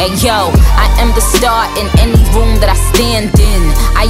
And yo, I am the star in any room that I stand in. I